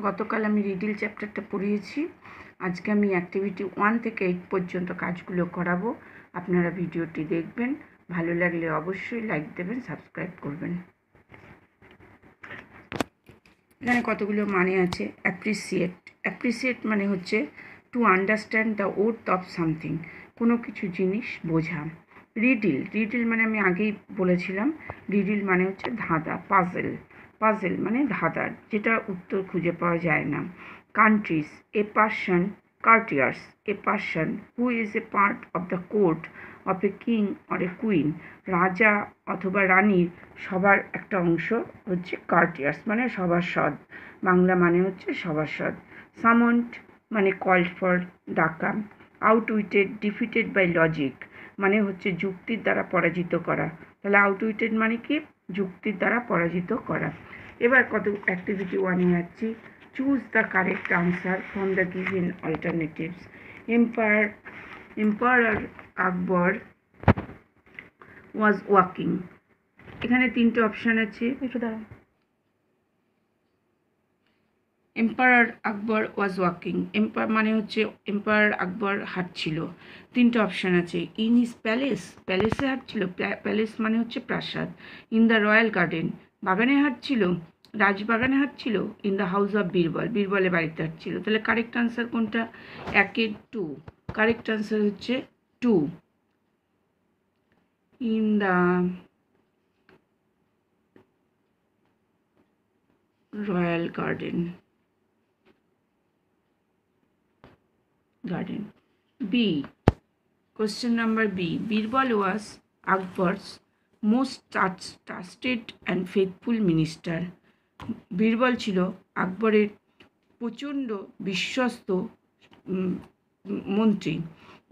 গতকাল আমি রিডিল চ্যাপ্টারটা পড়িয়েছি। আজকে আমি অ্যাক্টিভিটি ওয়ান থেকে এইট পর্যন্ত কাজগুলো করাবো। আপনারা ভিডিওটি দেখবেন। ভালো লাগলে অবশ্যই লাইক দেবেন সাবস্ক্রাইব করবেন। এখানে কতগুলো মানে আছে? অ্যাপ্রিসিয়েট অ্যাপ্রিসিয়েট মানে হচ্ছে to understand the worth of something কোনো কিছু জিনিস বোঝা। রিডিল রিডিল মানে আমি আগেই বলেছিলাম। রিডিল মানে হচ্ছে ধাঁধা পাজেল পাজেল মানে ধাঁধার, যেটা উত্তর খুঁজে পাওয়া যায় না। Countries a person courtiers a person who is a part of the court of a king or a queen রাজা অথবা রানীর সবার একটা অংশ হচ্ছে কার্টিয়ার্স মানে সভাসদ বাংলা মানে হচ্ছে সভাসদ সামন্ট মানে কল্ড ফর ডাকা। আউটউইটেড ডিফিটেড বাই লজিক মানে হচ্ছে যুক্তির দ্বারা পরাজিত করা। তাহলে আউটউইটেড মানে কি? যুক্তির দ্বারা পরাজিত করা। এবার কত অ্যাক্টিভিটি ওয়ানে যাচ্ছি। Choose the correct answer from the given alternatives empire empire Akbar was walking এখানে তিনটে অপশান আছে। একটু দাঁড়ান empire Akbar was walking empire মানে হচ্ছে এম্পায়ার আকবর হাঁটছিল। তিনটে অপশান আছে। ইন ইস প্যালেস প্যালেসে হাঁটছিল। প্যালেস মানে হচ্ছে প্রাসাদ। ইন দ্য রয়্যাল গার্ডেন বাগানে হাঁটছিল রাজবাগানে হাঁটছিল in the house of Birbal বীরবলে বাড়িতে হাঁটছিল তাহলে কারেক্ট আনসার কোনটা একের টু কারেক্ট আনসার হচ্ছে two in the royal garden garden. B. Question number B. Birbal was Akbar's most trust- trusted and faithful minister. Birbal ছিল আকবরের প্রচণ্ড বিশ্বস্ত মন্ত্রী।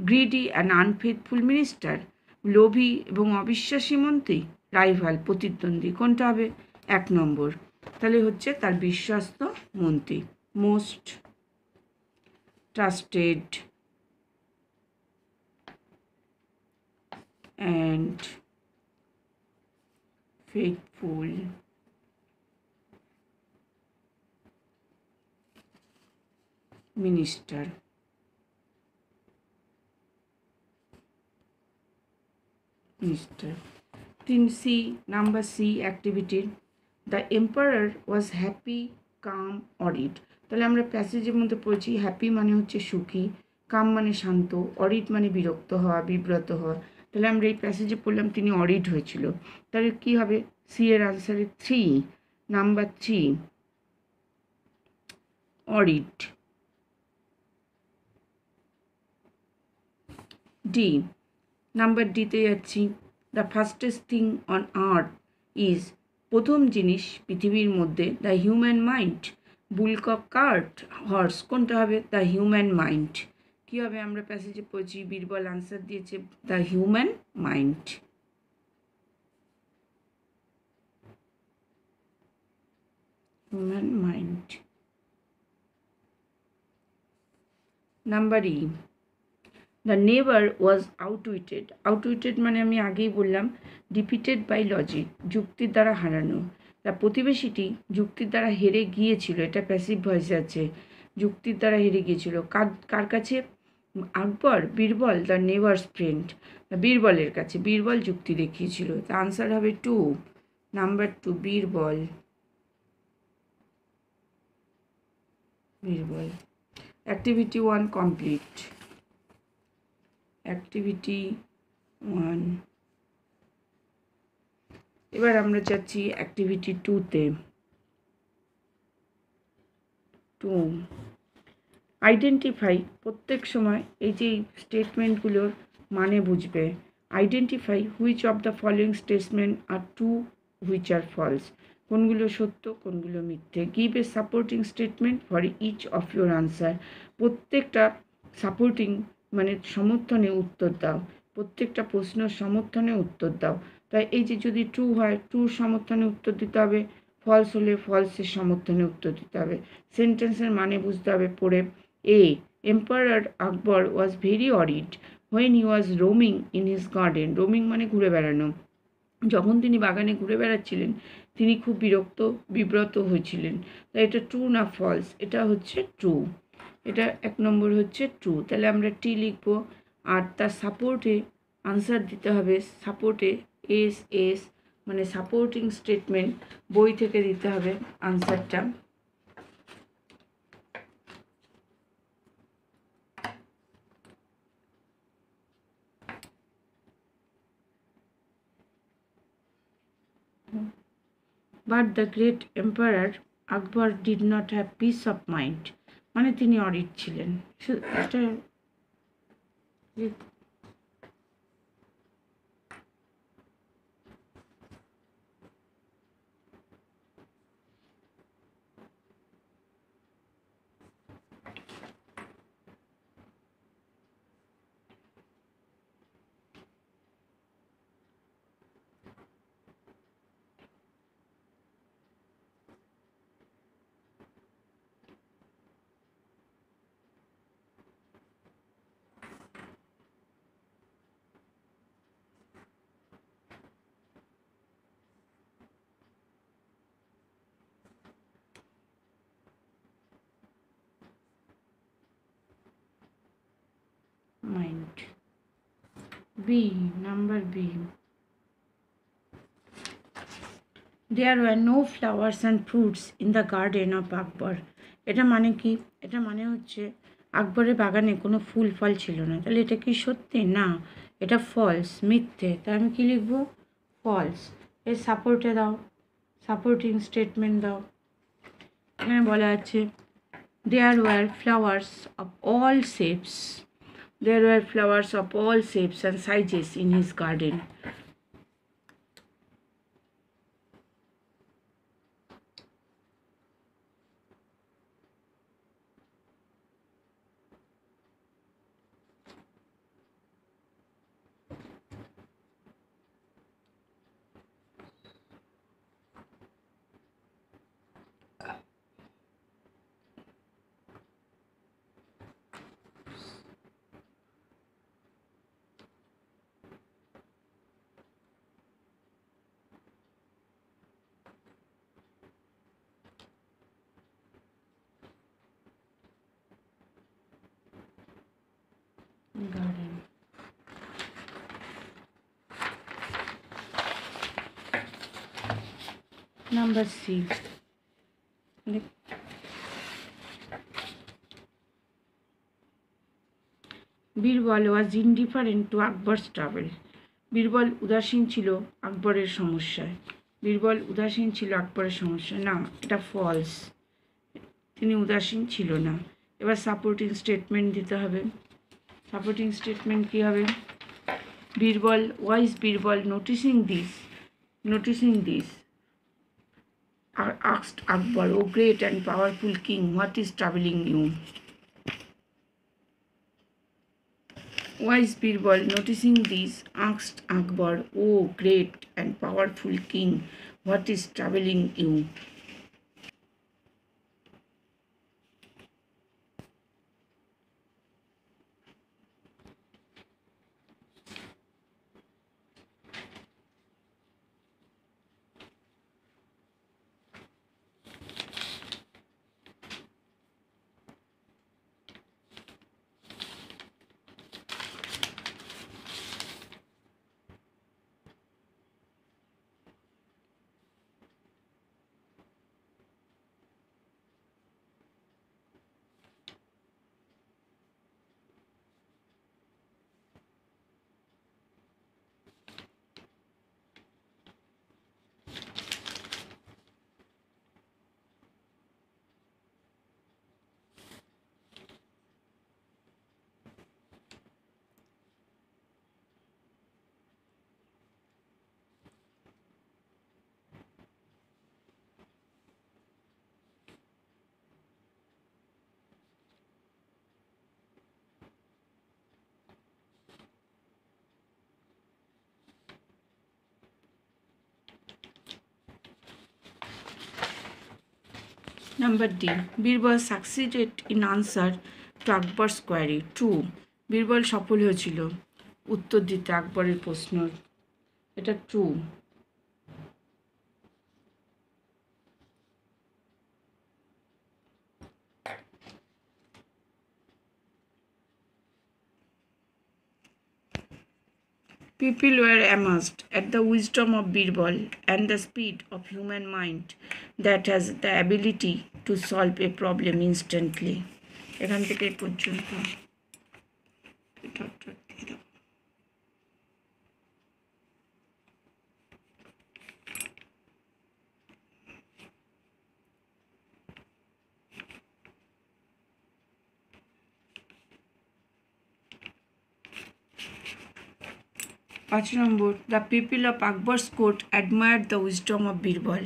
গ্রিডি অ্যান্ড আনফেথফুল মিনিস্টার লোভী এবং অবিশ্বাসী মন্ত্রী রাইভাল প্রতিদ্বন্দ্বী। কোনটা হবে? এক নম্বর। তাহলে হচ্ছে তার বিশ্বস্ত মন্ত্রী। Most trusted and faithful minister. Minister. তিন C number C অ্যাক্টিভিটির the empire was happy come audit তাহলে আমরা প্যাসেজের মধ্যে পড়েছি হ্যাপি মানে হচ্ছে সুখী কাম মানে শান্ত অডিট মানে বিরক্ত হওয়া, বিব্রত হওয়া। তাহলে আমরা এই প্যাসেজে পড়লাম তিনি অডিট হয়েছিল। তাহলে কি হবে? সি এর আনসারে three number three audit D number ডিতে যাচ্ছি। The fastest thing on earth is প্রথম জিনিস পৃথিবীর মধ্যে the human mind bullock cart horse কোনটা হবে? দ্য হিউম্যান মাইন্ড কী হবে আমরা প্যাসেজে পড়ছি, বীরবল আনসার দিয়েছে the human mind human mind number E the neighbour was outwitted outwitted মানে আমি আগেই বললাম ডিপিটেড বাই লজিক যুক্তির দ্বারা হারানো। তা প্রতিবেশীটি যুক্তির দ্বারা হেরে গিয়েছিল, এটা প্যাসিভ ভয়েস আছে, যুক্তির দ্বারা হেরে গিয়েছিল। কার কার কাছে? Akbar, Birbal the neighbour's friend বীরবলের কাছে। বীরবল যুক্তি দেখিয়েছিল। তা আনসার হবে two number two Birbal. Birbal. Activity one complete activity one এবার আমরা যাচ্ছি অ্যাক্টিভিটি টুতে টু আইডেন্টিফাই প্রত্যেক সময় এই যে স্টেটমেন্টগুলোর মানে বুঝবে। Identify which of the following statement are true which are false কোনগুলো সত্য, কোনগুলো মিথ্যে। Give a supporting statement for each of your answer প্রত্যেকটা সাপোর্টিং মানে সমর্থনে উত্তর দাও। প্রত্যেকটা প্রশ্ন সমর্থনে উত্তর দাও। তাই এই যে যদি ট্রু হয় ট্রুর সমর্থনে উত্তর দিতে হবে। ফলস হলে ফলসের সমর্থনে উত্তর দিতে হবে। সেন্টেন্সের মানে বুঝতে হবে পড়ে। A empire Akbar was very odd when he was roaming in his garden roaming মানে ঘুরে বেড়ানো। যখন তিনি বাগানে ঘুরে বেড়াচ্ছিলেন, তিনি খুব বিরক্ত, বিব্রত হয়েছিলেন। তাই এটা ট্রু না ফলস এটা হচ্ছে ট্রু এটা এক নম্বর হচ্ছে ট্রু তাহলে আমরা টি লিখব। আর তার সাপোর্টে আনসার দিতে হবে। সাপোর্টে এস এস মানে সাপোর্টিং স্টেটমেন্ট বই থেকে দিতে হবে আনসারটা but the great empire Akbar did not have peace of mind মানে তিনি অডিট ছিলেন এটা mind. B. Number B. There were no flowers and fruits in the garden of Akbar. এটা মানে কি? এটা মানে হচ্ছে আকবরের বাগানে কোনো ফুল ফল ছিল না। তাহলে এটা কি সত্যি? না, এটা ফলস মিথ্যে। তাই আমি কি লিখব? ফলস এর সাপোর্টে দাও। সাপোর্টিং স্টেটমেন্ট দাও। এখানে বলা আছে there were flowers of all shapes There were flowers of all shapes and sizes in his garden. C. Look. Birbal was indifferent to Akbar's trouble Birbal উদাসীন ছিল আকবরের সমস্যায়। বীরবল উদাসীন ছিল আকবরের সমস্যা না, এটা ফলস তিনি উদাসীন ছিল না। এবার সাপোর্টিং স্টেটমেন্ট দিতে হবে। সাপোর্টিং স্টেটমেন্ট কী হবে? Birbal wise Birbal noticing this noticing this asked Akbar, O great and powerful king, what is troubling you? Wise Birbal, noticing this, asked Akbar, O great and powerful king, what is troubling you? Number D. Birbal succeeded in answer to Akbar's query. Two. Birbal সফল হয়েছিল উত্তর দিতে আকবরের প্রশ্ন এটা true People were amazed at the wisdom of Birbal and the speed of human mind that has the ability to solve a problem instantly. এখান থেকে পর্যন্ত পাঁচ নম্বর the people of Akbar's court admire the wisdom of Birbal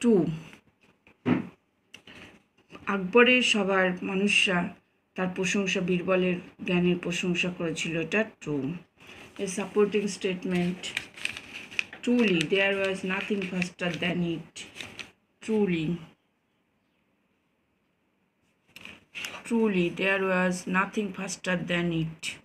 two আকবরের সবার মানুষরা তার প্রশংসা, বীরবলের জ্ঞানের প্রশংসা করেছিল। এটা true a supporting statement truly there was nothing faster than it truly Truly, there was nothing faster than it.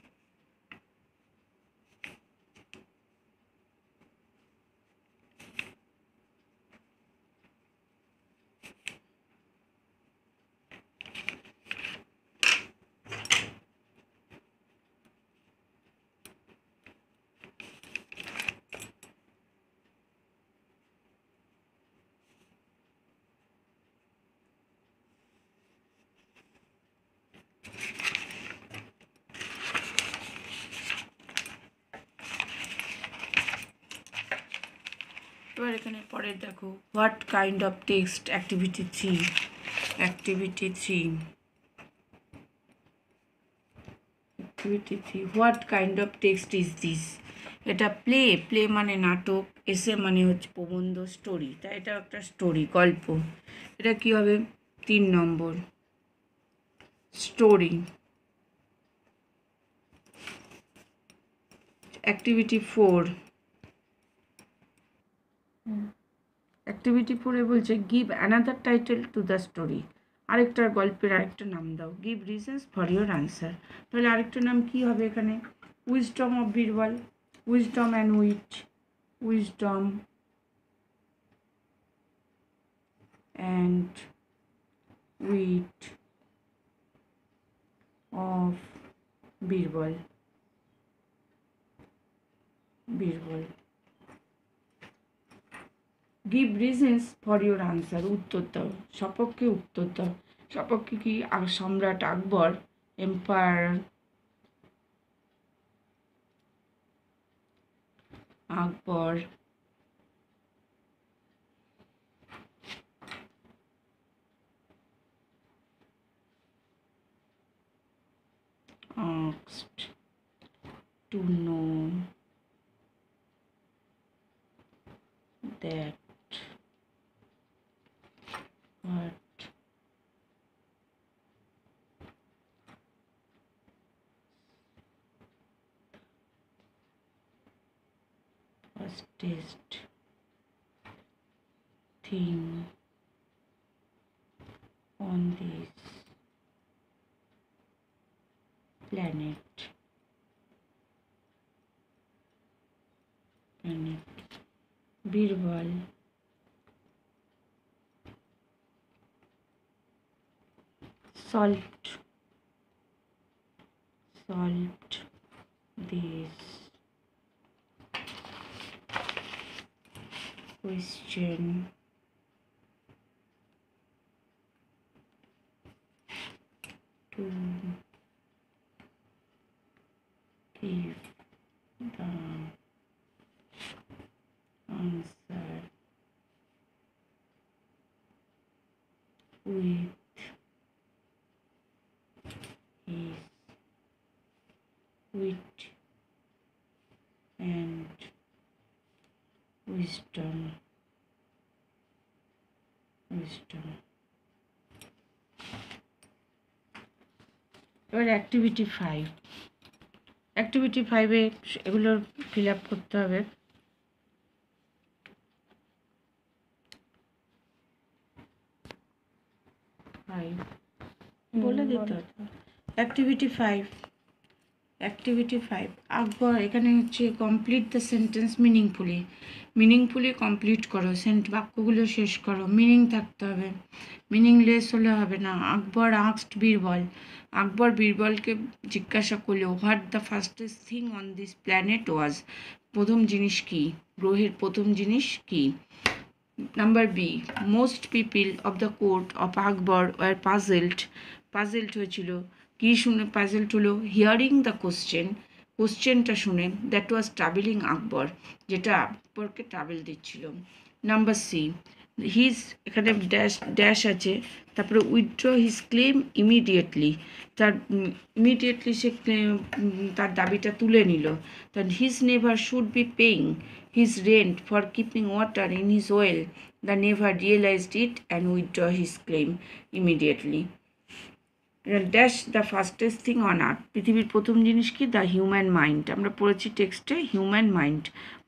এবার এখানে পরে দেখো what kind of text activity three activity three activity three what kind of text is this এটা play play মানে নাটক এসে মানে হচ্ছে প্রবন্ধ স্টোরি তা এটা একটা স্টোরি গল্প। এটা কী হবে? তিন নম্বর। স্টোরি অ্যাক্টিভিটি ফোর অ্যাক্টিভিটি ফোরে বলছে give another title to the story আরেকটা গল্পের আরেকটা নাম দাও। Give reasons for your answer তাহলে আরেকটা নাম কি হবে এখানে? Wisdom of Birbal wisdom and wit wisdom and wit of Birbal Birbal give reasons for your answer উত্তর দাও, সপক্ষে উত্তর দাও। সপক্ষে কি সম্রাট Akbar empire Akbar to know that on this planet. Planet. Birbal. Solved solved this. Question Hmm. এবার activity five activity ফাইভে এগুলো ফিল আপ করতে হবে। ফাইভ বলে দিতে হবে। Activity five activity five Akbar, এখানে হচ্ছে complete the sentence meaningfully meaningfully complete করো সেন্ট বাক্যগুলো শেষ করো। মিনিং থাকতে হবে। মিনিংলেস হলে হবে না। আকবর আক্সড বীরবল। আকবর বীরবলকে জিজ্ঞাসা করল what the fastest thing on this planet was প্রথম জিনিস কি? গ্রহের প্রথম জিনিস কি? Number B most people of the court of Akbar were puzzled puzzled হয়েছিল। কী শুনে পাজেল্ড হলো হিয়ারিং দ্য কোশ্চেন কোশ্চেনটা শুনে দ্যাট ওয়াজ ট্রাভেলিং আকবর যেটা আকবরকে ট্রাভেল দিচ্ছিল। নাম্বার সি হিজ এখানে ড্যাশ ড্যাশ আছে, তারপরে উইথড্র হিজ ক্লেম ইমিডিয়েটলি তার ইমিডিয়েটলি সে তার দাবিটা তুলে নিল। তার his neighbour should be paying his rent for keeping water in his well the neighbour realized it and withdraw his claim immediately dash the fastest thing on earth পৃথিবীর প্রথম জিনিস কি? দ্য হিউম্যান মাইন্ড আমরা পড়েছি টেক্সটে human mind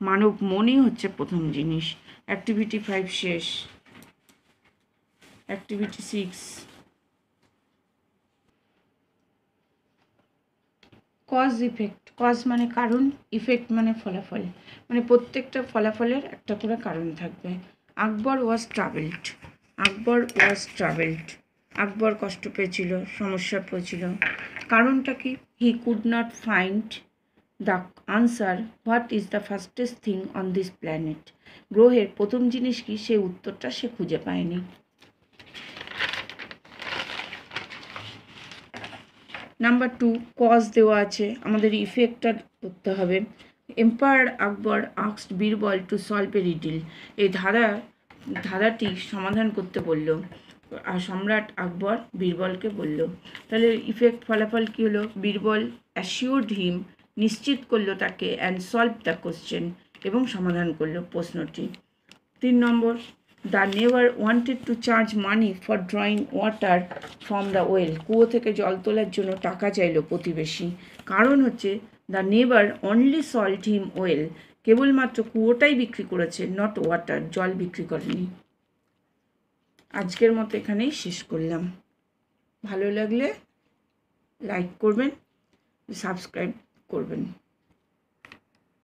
মানব মনই হচ্ছে প্রথম জিনিস। অ্যাক্টিভিটি ফাইভ শেষ। Activity six cause effect cause মানে কারণ ইফেক্ট মানে ফলাফল। মানে প্রত্যেকটা ফলাফলের একটা করে কারণ থাকবে। আকবর ওয়াজ ট্রাভেলড আকবর ওয়াজ ট্রাভেলড আকবর কষ্ট পেয়েছিল, সমস্যা পেয়েছিল। কারণটা কি? He could not find the answer what is the fastest thing on this planet গ্রহের প্রথম জিনিস কি? সেই উত্তরটা সে খুঁজে পায়নি। নাম্বার টু কজ দেওয়া আছে। আমাদের ইফেক্টটা করতে হবে। Empire Akbar আক্সড Birbal to solve a riddle এই ধারা, ধারাটি সমাধান করতে বলল। সম্রাট আকবর বীরবলকে বলল, তাহলে ইফেক্ট ফলাফল কী হলো? বীরবল অ্যাসিওর্ড হিম নিশ্চিত করল তাকে অ্যান্ড সলভ দ্য কোশ্চেন এবং সমাধান করল প্রশ্নটি। তিন নম্বর the neighbour wanted to charge money for drawing water from the well কুয়ো থেকে জল তোলার জন্য টাকা চাইলো প্রতিবেশী। কারণ হচ্ছে the neighbour only sold him well কেবলমাত্র কুয়োটাই বিক্রি করেছে নট ওয়াটার জল বিক্রি করেনি। আজকের মতো এখানেই শেষ করলাম। ভালো লাগলে লাইক করবেন সাবস্ক্রাইব করবেন।